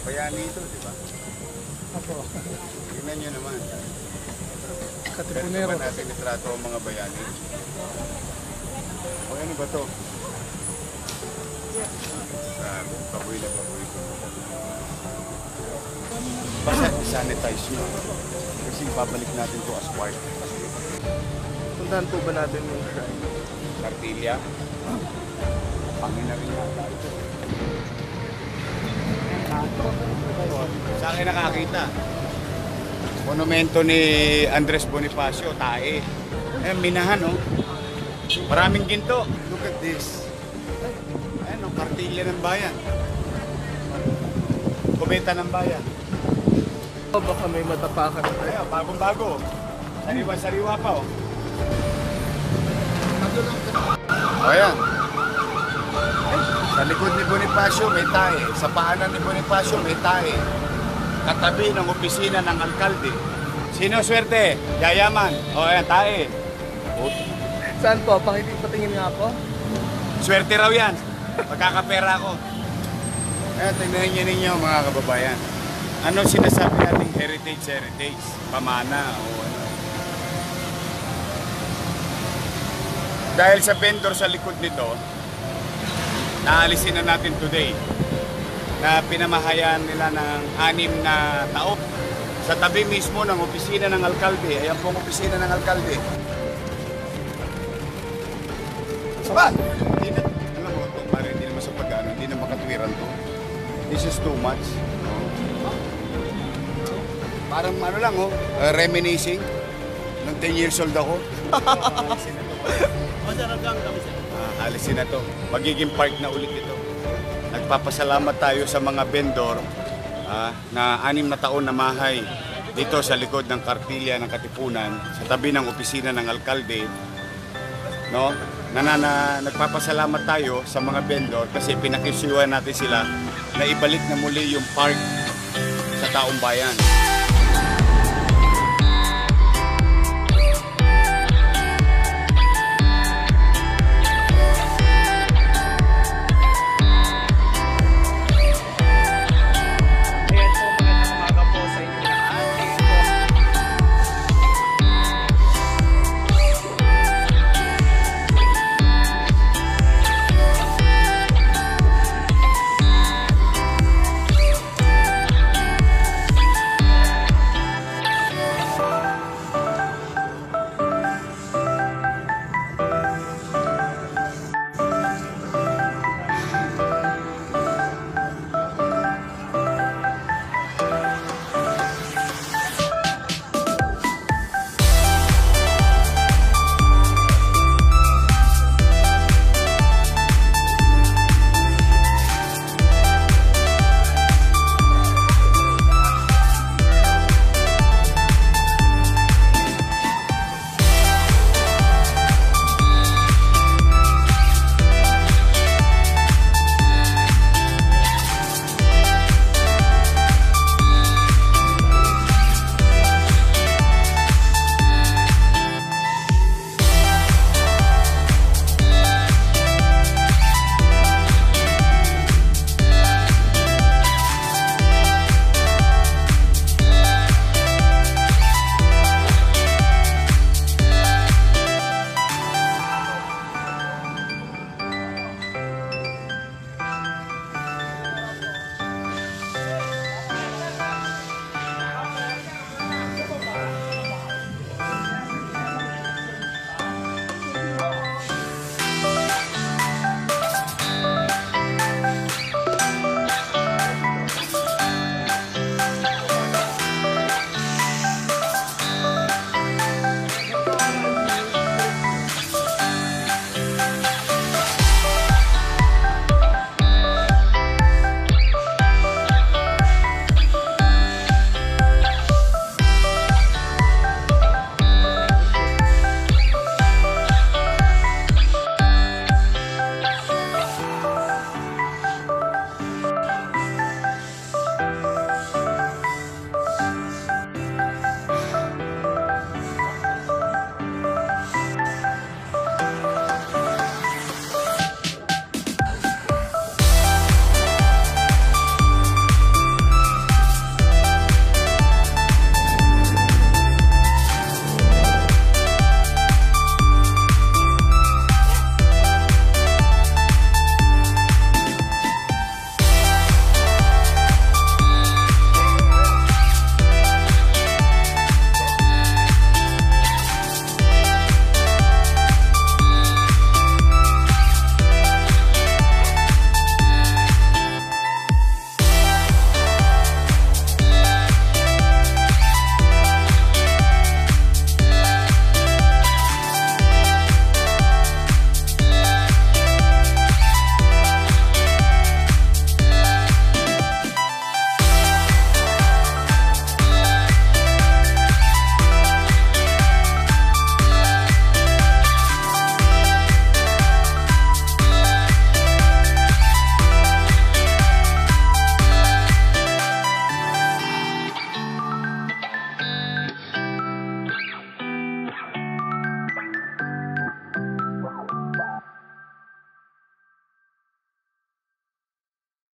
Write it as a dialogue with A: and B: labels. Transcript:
A: Bayani ito, di ba?
B: Apo.
A: Tingnan nyo naman. Ganito
B: Katipunero.
A: ba natin itrato ang mga bayani? O ano ba to? Grabe, paboy na paboy ko. Basta sanitize nyo. Kasi babalik natin to as part.
B: Puntahan po ba natin yung shrine?
A: Cartilia. Pangin na rin yata ito. Sa akin nakakita. Monumento ni Andres Bonifacio, tae. Eh, minahan, no? Maraming ginto. Look at this. Ayan, no? Cartilia ng bayan. Kometa ng bayan.
B: O baka may matapakan.
A: Ayan, bagong-bago. Sariwa-sariwa pa, oh. Ayan. Sa likod ni Bonifacio may tae. Sa paanan ni Bonifacio may tae. Katabi ng opisina ng alkalde. Sino swerte? Yayaman. O, ayan, tae. O,
B: Saan po? Pakitin patingin nga po.
A: swerte raw yan. Magkakapera ako. Ayan, tingnan niyo ninyo mga kababayan. Ano sinasabi nating heritage, heritage? Pamana o ano? Dahil sa vendor sa likod nito, naalisin na natin today na pinamahayan nila ng anim na taon sa tabi mismo ng opisina ng alkalde. Ayan po ang opisina ng alkalde. Sabat! Hindi na, alam mo, ito, parang hindi naman sa pag-ano, hindi na makatwiran to. This is too much. Parang ano lang, oh, uh, reminiscing. Nung 10 years old ako. alisin na to. Ah, alisin na to. Magiging park na ulit ito. Nagpapasalamat tayo sa mga vendor ah, na anim na taon na mahay dito sa likod ng kartilya ng Katipunan sa tabi ng opisina ng alkalde no nanana nagpapasalamat tayo sa mga vendor kasi pinakisuhan natin sila na ibalik na muli yung park sa taong bayan